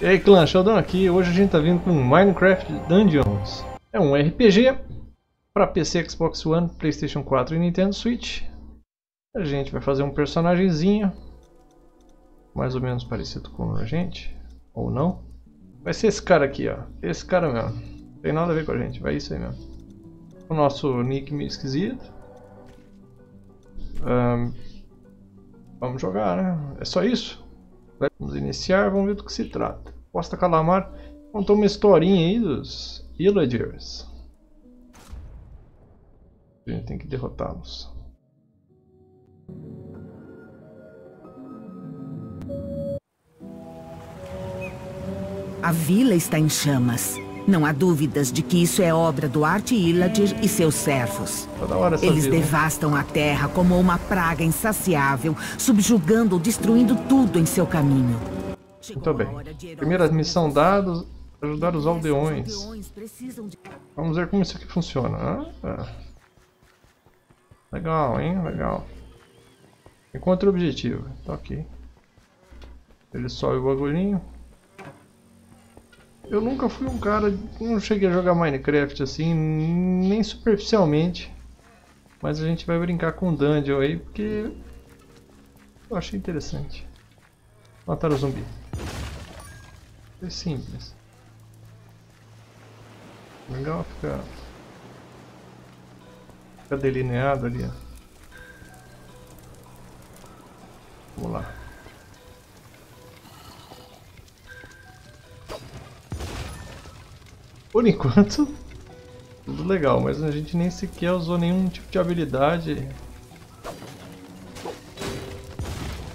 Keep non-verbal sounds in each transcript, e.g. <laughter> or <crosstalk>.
E aí clã, Sheldon aqui, hoje a gente tá vindo com Minecraft Dungeons. É um RPG para PC, Xbox One, Playstation 4 e Nintendo Switch. A gente vai fazer um personagemzinho, mais ou menos parecido com a gente, ou não. Vai ser esse cara aqui, ó, esse cara mesmo. Tem nada a ver com a gente, vai isso aí mesmo. O nosso nick meio esquisito. Um, vamos jogar, né? É só isso? Vamos iniciar, vamos ver do que se trata. Costa Calamar contou uma historinha aí dos Villagers. A gente tem que derrotá-los. A vila está em chamas. Não há dúvidas de que isso é obra do Art Illadir e seus servos. Eles vila. devastam a terra como uma praga insaciável, subjugando ou destruindo tudo em seu caminho. Muito bem. Primeira missão dada, ajudar os aldeões. Vamos ver como isso aqui funciona. Ah, Legal, hein? Legal. Encontre o objetivo. Tá aqui. Ele sobe o bagulhinho. Eu nunca fui um cara, não cheguei a jogar Minecraft assim, nem superficialmente. Mas a gente vai brincar com Dungeon aí, porque eu achei interessante. Matar o zumbi. É simples. Legal ficar, ficar delineado ali. Ó. Vamos lá. Por enquanto, tudo legal, mas a gente nem sequer usou nenhum tipo de habilidade.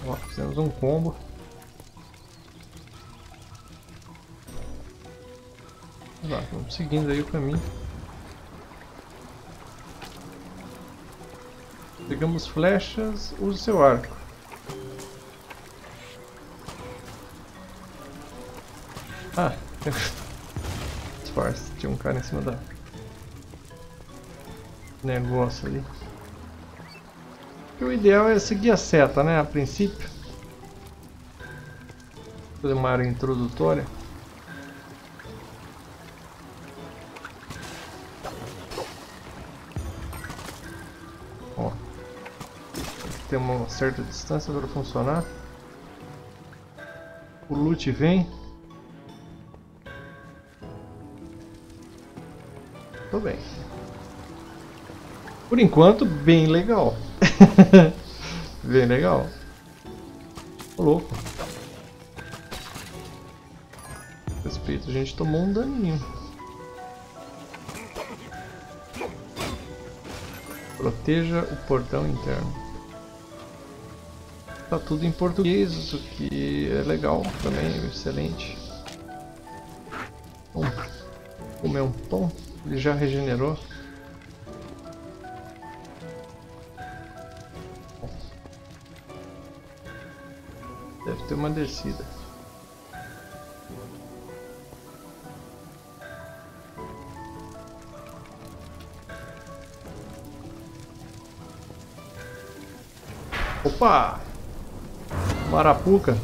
Ó, fizemos um combo. Lá, vamos seguindo aí o caminho. Pegamos flechas, use seu arco. Ah, <laughs> Tinha um cara em cima da negócio ali. O ideal é seguir a seta, né? A princípio. Fazer uma área introdutória. Ó. Tem uma certa distância para funcionar. O loot vem. Tô bem. Por enquanto, bem legal. <laughs> bem legal. Tô louco. Respeito, a gente tomou um daninho. Proteja o portão interno. Tá tudo em português, o que é legal também, excelente. Vamos comer um pão. Ele já regenerou. Deve ter uma descida. Opa! Marapuca.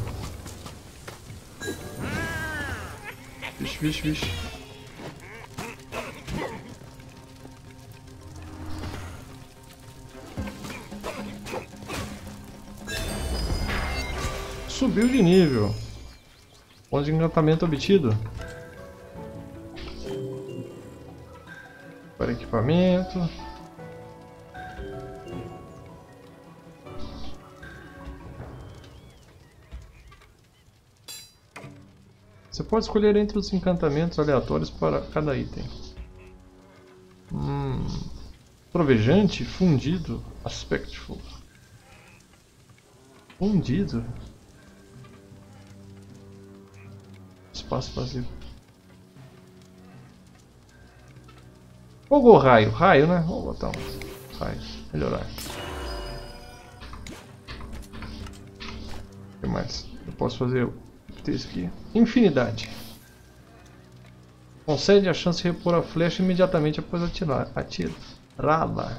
Vixe, vixe, vixe. Subiu de nível. Ponto de encantamento obtido. Para equipamento. Você pode escolher entre os encantamentos aleatórios para cada item. Hum, trovejante, fundido, aspectful. Fundido? Espaço vazio. Fogo ou raio? Raio, né? Vamos botar um raio. Melhorar. O que mais? Eu posso fazer o texto aqui. Infinidade. Concede a chance de repor a flecha imediatamente após atirar. Atira. Rala.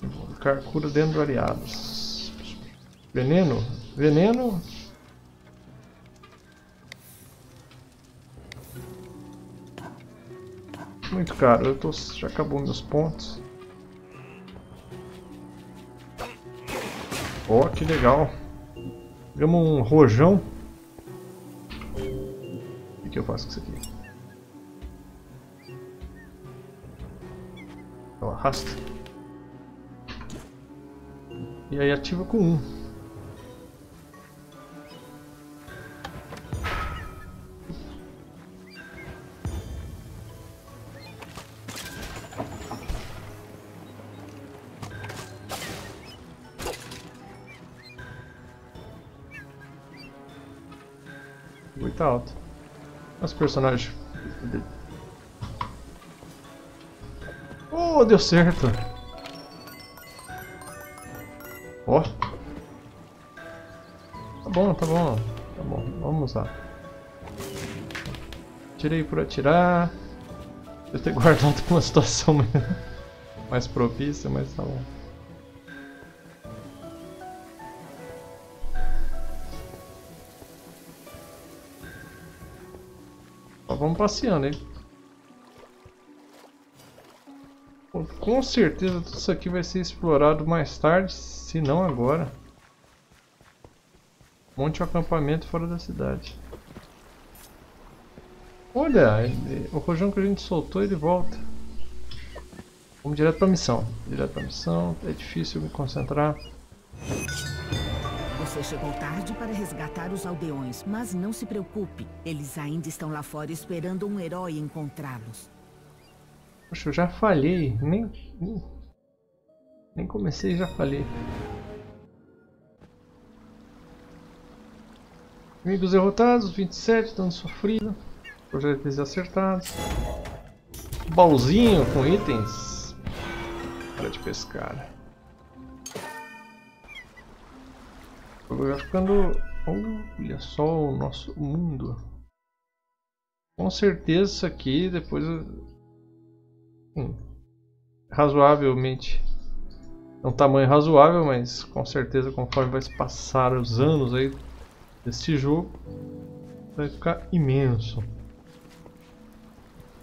Invocar cura dentro do aliados. Veneno? Veneno Muito caro, eu tô, já acabou meus pontos. Ó, oh, que legal. Pegamos um rojão. O que eu faço com isso aqui? Eu arrasto. E aí ativa com um. Muito alto. Os personagens. Oh, deu certo. Ó. Oh. Tá bom, tá bom. Tá bom, vamos lá. Tirei por atirar. Eu ter <laughs> guardado uma situação <laughs> mais propícia, mas tá bom. Vamos passeando, hein? Com certeza tudo isso aqui vai ser explorado mais tarde, se não agora. Monte um acampamento fora da cidade. Olha, ele, o rojão que a gente soltou, ele volta. Vamos direto pra missão. Direto pra missão, é difícil me concentrar. Você chegou tarde para resgatar os aldeões, mas não se preocupe. Eles ainda estão lá fora esperando um herói encontrá-los. Poxa, eu já falhei. Nem, nem, comecei e já falhei. Inimigos derrotados, 27, dano sofrido. Projetos acertados. Baúzinho com itens. Para de pescar. Ficando... Olha só o nosso mundo. Com certeza isso aqui depois... Hum, razoavelmente... É um tamanho razoável, mas com certeza conforme vai se passar os anos aí deste jogo, vai ficar imenso.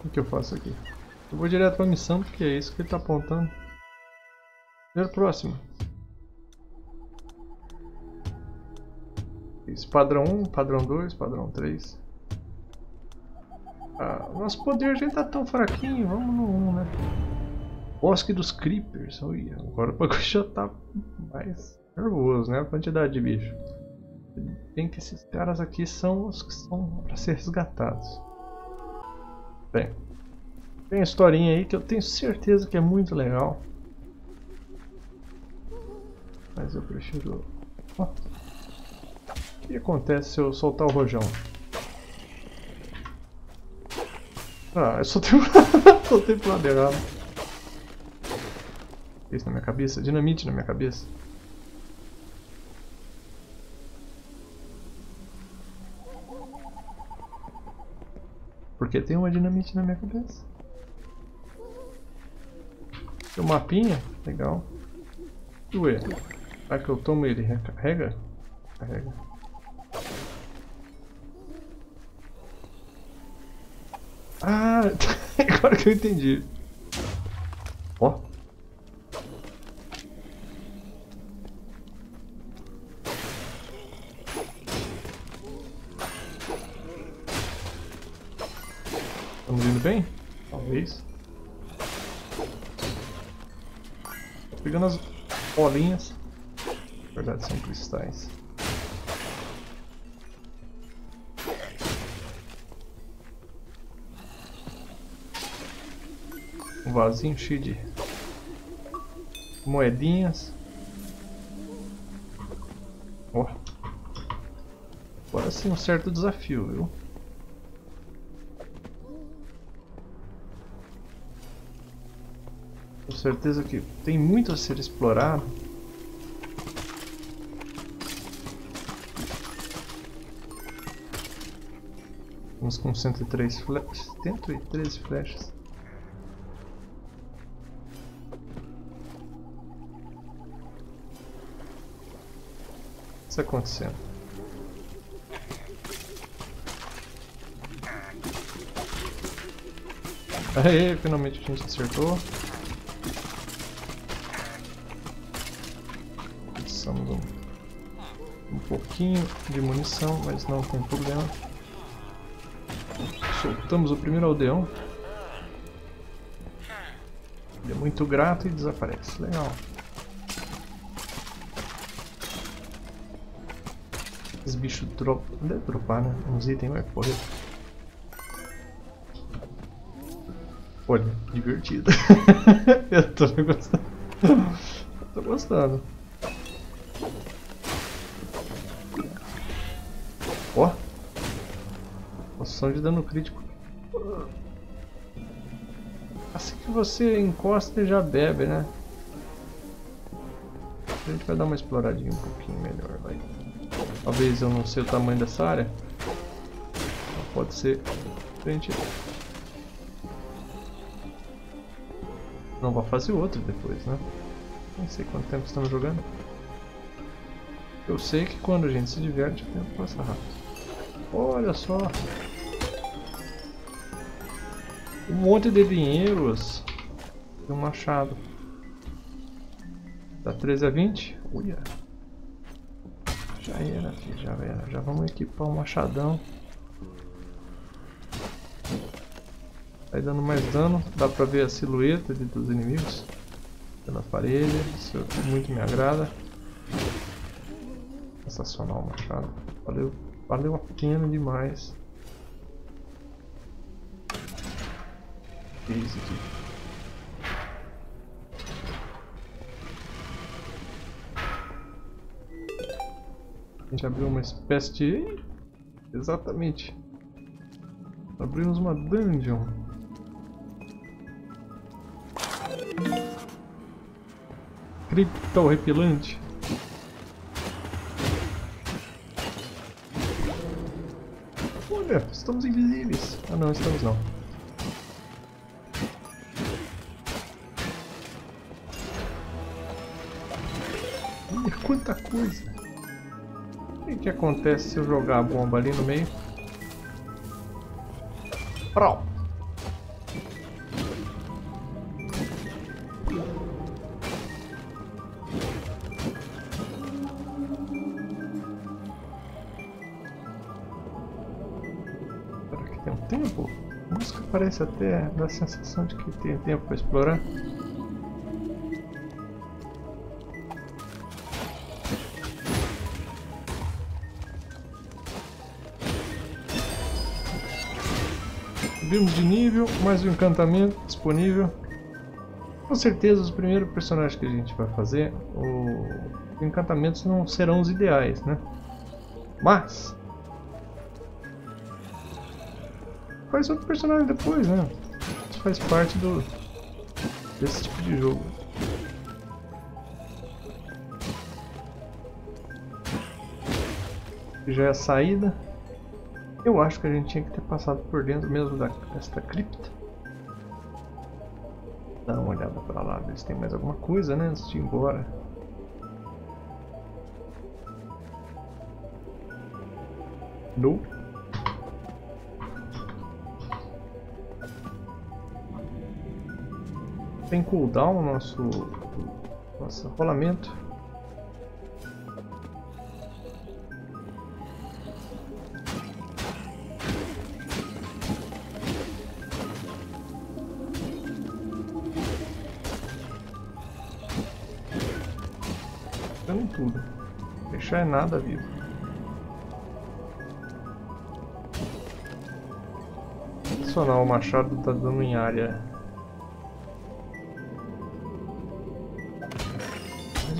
O que eu faço aqui? Eu vou direto para a missão, porque é isso que ele está apontando. Primeiro próximo. Isso, padrão 1, padrão 2, padrão 3. Ah, nosso poder já tá tão fraquinho, vamos no 1, né? Bosque dos Creepers, olha, agora o bagulho <laughs> já tá mais nervoso, né? A quantidade de bicho. Bem que esses caras aqui são os que são para ser resgatados. Bem, tem a historinha aí que eu tenho certeza que é muito legal. Mas eu prefiro... Oh. O que acontece se eu soltar o rojão? Ah, eu soltei, <laughs> soltei pro lado errado. Isso na minha cabeça? Dinamite na minha cabeça. Porque tem uma dinamite na minha cabeça. Tem um mapinha? Legal. Ué, será que eu tomo ele recarrega? Carrega. Ah, <laughs> agora que eu entendi. Ó. Estamos indo bem? Talvez. Tô pegando as bolinhas. Na verdade são cristais. Um vasinho cheio de moedinhas. Ó. Agora sim um certo desafio, viu? Com certeza que tem muito a ser explorado. Vamos com 103 flechas. 113 flechas. Está acontecendo? Aê, finalmente a gente acertou. Precisamos um, um pouquinho de munição, mas não tem problema. Soltamos o primeiro aldeão. Ele é muito grato e desaparece. Legal. Esses bichos dropam. Deve dropar, né? Uns itens vai correr. Olha, divertido. <laughs> Eu tô gostando. tô gostando. Ó. Poção de dano crítico. Assim que você encosta ele já bebe, né? A gente vai dar uma exploradinha um pouquinho melhor, vai. Talvez eu não sei o tamanho dessa área. Pode ser frente Não, vou fazer outro depois, né? Não sei quanto tempo estamos jogando. Eu sei que quando a gente se diverte, o tempo passa rápido. Olha só! Um monte de dinheiros. E um machado. Dá 13 a 20? Uia! Já era, já era. Já vamos equipar o machadão. Vai dando mais dano, dá pra ver a silhueta dos inimigos pela parede, isso muito me agrada. Sensacional o machado, valeu, valeu a pena demais. Isso aqui? A gente abriu uma espécie de... Exatamente. Abrimos uma dungeon. Criptorrepilante. Olha, estamos invisíveis. Ah não, estamos não. Olha quanta coisa. Que acontece se eu jogar a bomba ali no meio? Pronto. parece até dar a sensação de que tem tempo para explorar. Subimos de nível, mais um encantamento disponível. Com certeza os primeiros personagens que a gente vai fazer, os encantamentos não serão os ideais, né? Mas faz outro personagem depois, né? Isso faz parte do desse tipo de jogo. Já é a saída. Eu acho que a gente tinha que ter passado por dentro mesmo da, desta cripta. Dá uma olhada para lá, ver se tem mais alguma coisa, né? Antes de ir embora. Nope. tem cooldown nosso, nosso rolamento. Deixar é nada vivo. Adicionar o machado tá dando em área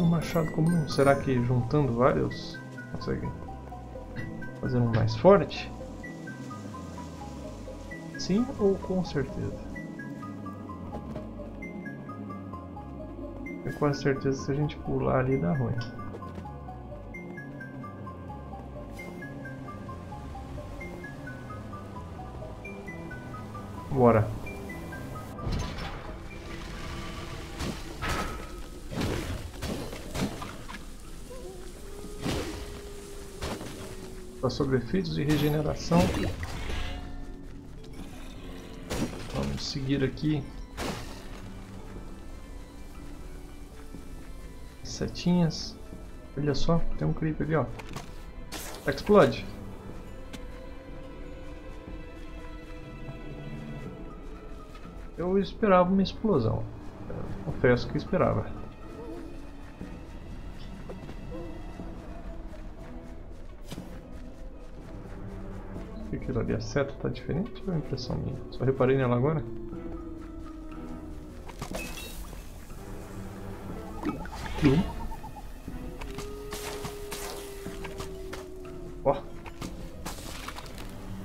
machado comum. Será que juntando vários consegue fazer um mais forte? Sim ou com certeza? É quase certeza se a gente pular ali dá ruim. Bora. sobre efeitos de regeneração. Vamos seguir aqui. Setinhas. Olha só, tem um creep ali, ó. Explode. Esperava uma explosão. Confesso que esperava. O que aquilo ali? A seta tá diferente ou é impressão minha? Só reparei nela agora? Plum. Ó.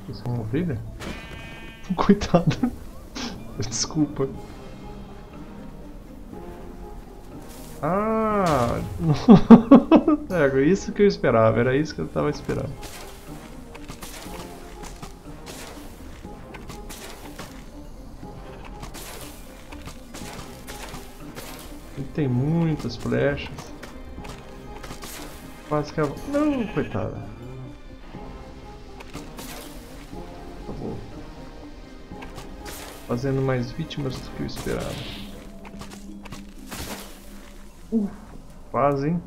Isso é uma ovelha? <laughs> Coitado. <laughs> Desculpa. Ah! <laughs> isso que eu esperava, era isso que eu tava esperando. Ele tem muitas flechas. Quase que a... Não, coitada. Fazendo mais vítimas do que eu esperava. Uh, quase, hein?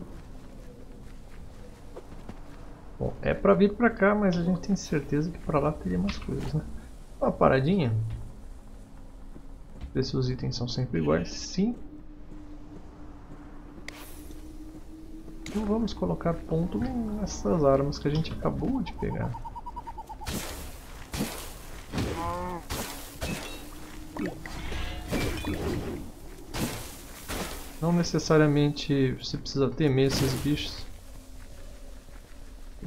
Bom, é pra vir pra cá, mas a gente tem certeza que pra lá teria mais coisas, né? Uma paradinha. Ver se os itens são sempre iguais. Sim. Então vamos colocar ponto nessas armas que a gente acabou de pegar. Não necessariamente você precisa temer esses bichos.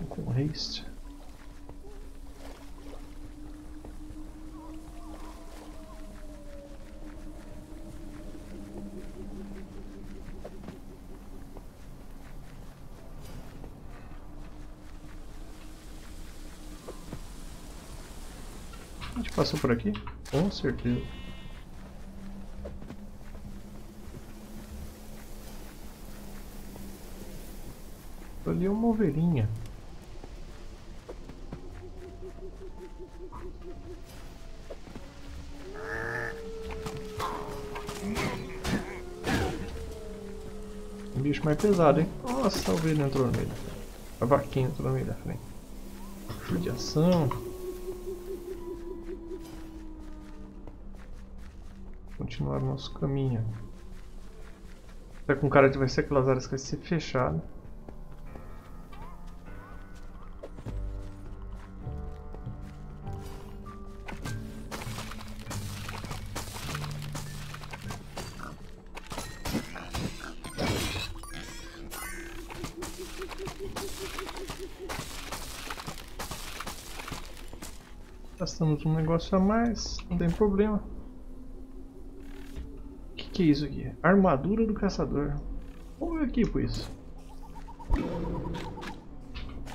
Com haste. A gente passou por aqui? Com certeza. Ali uma ovelhinha. Um bicho mais pesado, hein? Nossa, a ovelha entrou no meio. A vaquinha entrou no meio da frente. Judiação. Continuar nosso caminho. Tá com cara de vai ser aquelas áreas que vai ser fechada. Um negócio a mais, não tem problema. O que, que é isso aqui? Armadura do caçador. Como eu equipo isso?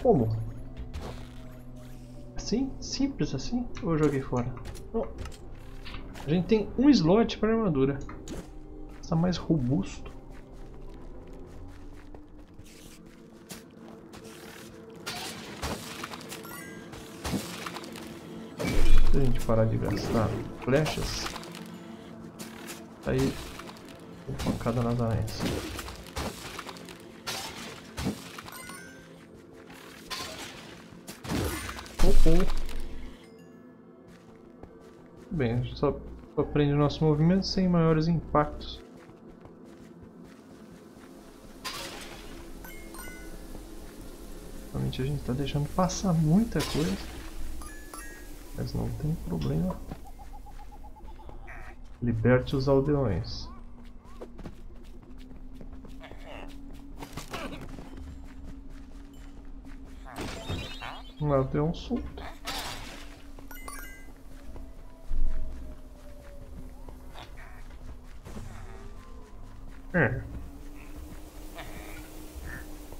Como? Assim? Simples assim? Ou eu joguei fora? A gente tem um slot para armadura. Está mais robusto. A gente parar de gastar flechas, aí focada nas aranhas. Oh, oh. Bem, a gente só aprende o nosso movimento sem maiores impactos. Realmente a gente está deixando passar muita coisa. Mas não tem problema. Liberte os aldeões. Um aldeão solto. É.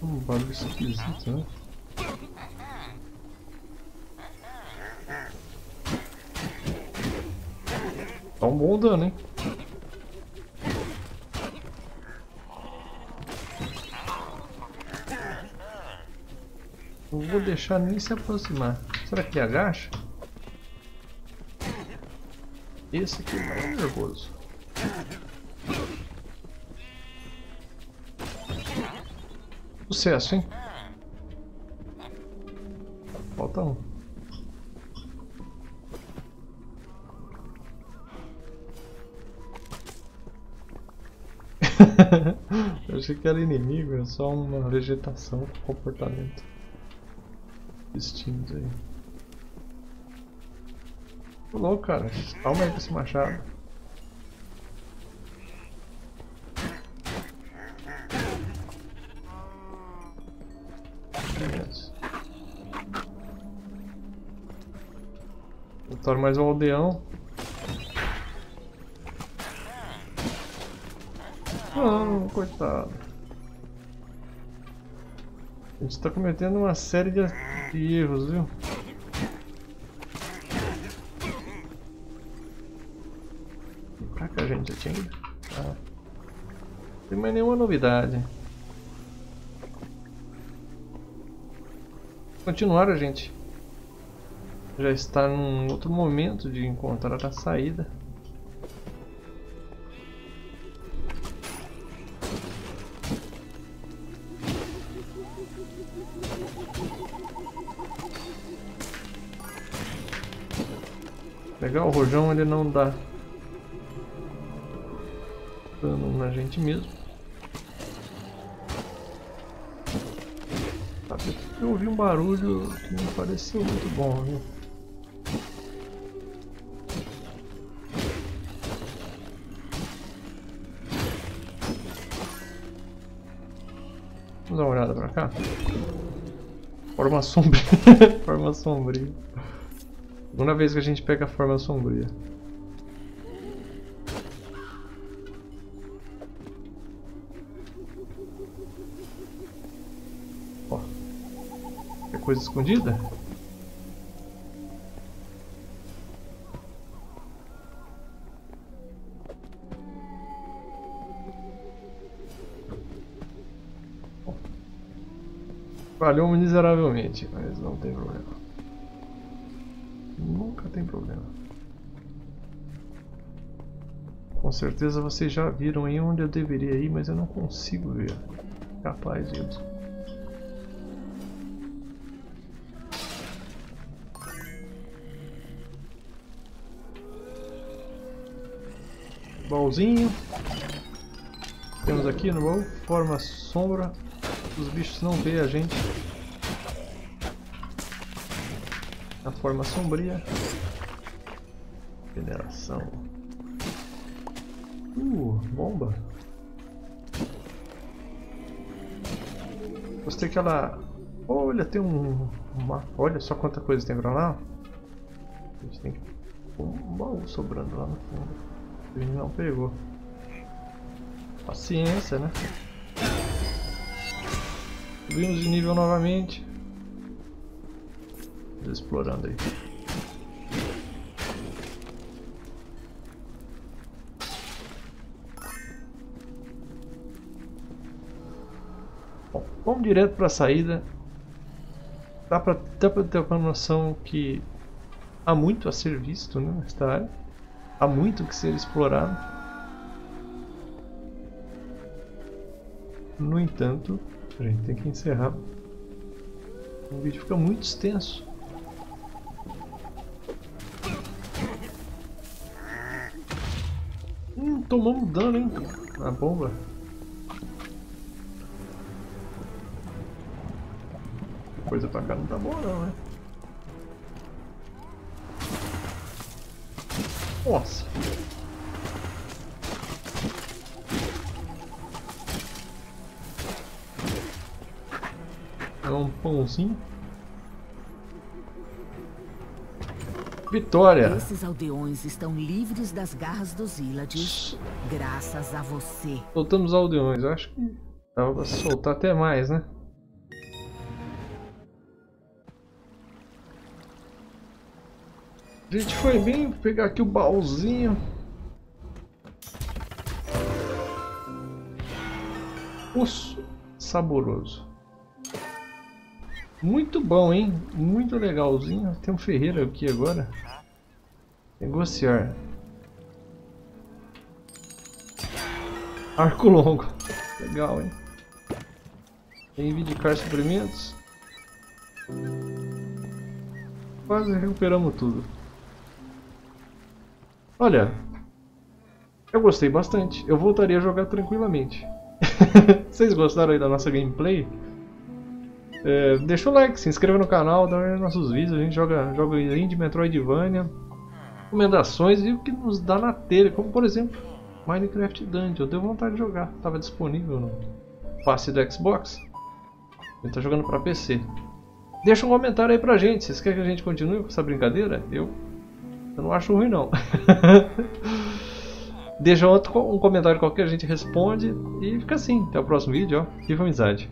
Um barulho esquisito, né? Um bom dano, hein? Vou deixar nem se aproximar. Será que agacha? Esse aqui é nervoso. Sucesso, hein? Eu achei que era inimigo, é só uma vegetação com comportamento distinto aí. Tô louco, cara. Calma aí com esse machado. Torno mais um aldeão. Coitado. A gente está cometendo uma série de erros, viu? Pra cá, gente, já tinha ido. Ah. Não tem mais nenhuma novidade. Continuar, gente. Já está num outro momento de encontrar a saída. Rojão ele não dá dano na gente mesmo. Eu ouvi um barulho que não pareceu muito bom, viu? Vamos dar uma olhada pra cá. Forma sombria. <laughs> Forma sombria. Segunda vez que a gente pega a forma sombria. Ó. É coisa escondida? Falhou miseravelmente, mas não tem problema. Certeza vocês já viram aí onde eu deveria ir, mas eu não consigo ver. Capaz disso. Baúzinho. Temos aqui no baú, forma sombra. Os bichos não veem a gente a forma sombria. Veneração. Bomba. Gostei que ela... Olha, tem um... Uma... Olha só quanta coisa tem pra lá. A gente tem um baú sobrando lá no fundo. Gente não pegou. Paciência, né? Subimos de nível novamente explorando aí. Vamos direto para a saída. Dá para ter uma noção que há muito a ser visto né, nesta área. Há muito que ser explorado. No entanto, a gente tem que encerrar. O vídeo fica muito extenso. tomamos dano, hein? Na bomba. Coisa pra cá não tá boa não, né? Nossa. É um pãozinho. Vitória! Esses aldeões estão livres das garras dos Ilades, graças a você. Soltamos aldeões, eu acho que dava pra soltar até mais, né? A gente foi bem, pegar aqui o baúzinho. Osso saboroso. Muito bom, hein? Muito legalzinho. Tem um ferreiro aqui agora. Negociar. Arco longo. Legal, hein? Reivindicar suprimentos. Quase recuperamos tudo. Olha, eu gostei bastante. Eu voltaria a jogar tranquilamente. <laughs> Vocês gostaram aí da nossa gameplay? É, deixa o like, se inscreva no canal, dá nos nossos vídeos, a gente joga, joga indie, Metroidvania, recomendações e o que nos dá na telha, como por exemplo Minecraft Dungeon, deu vontade de jogar, estava disponível no passe do Xbox, ele está jogando para PC. Deixa um comentário aí pra gente, vocês querem que a gente continue com essa brincadeira? Eu, eu não acho ruim não. <laughs> Deixa outro, um comentário qualquer, a gente responde e fica assim. Até o próximo vídeo, ó. Viva amizade!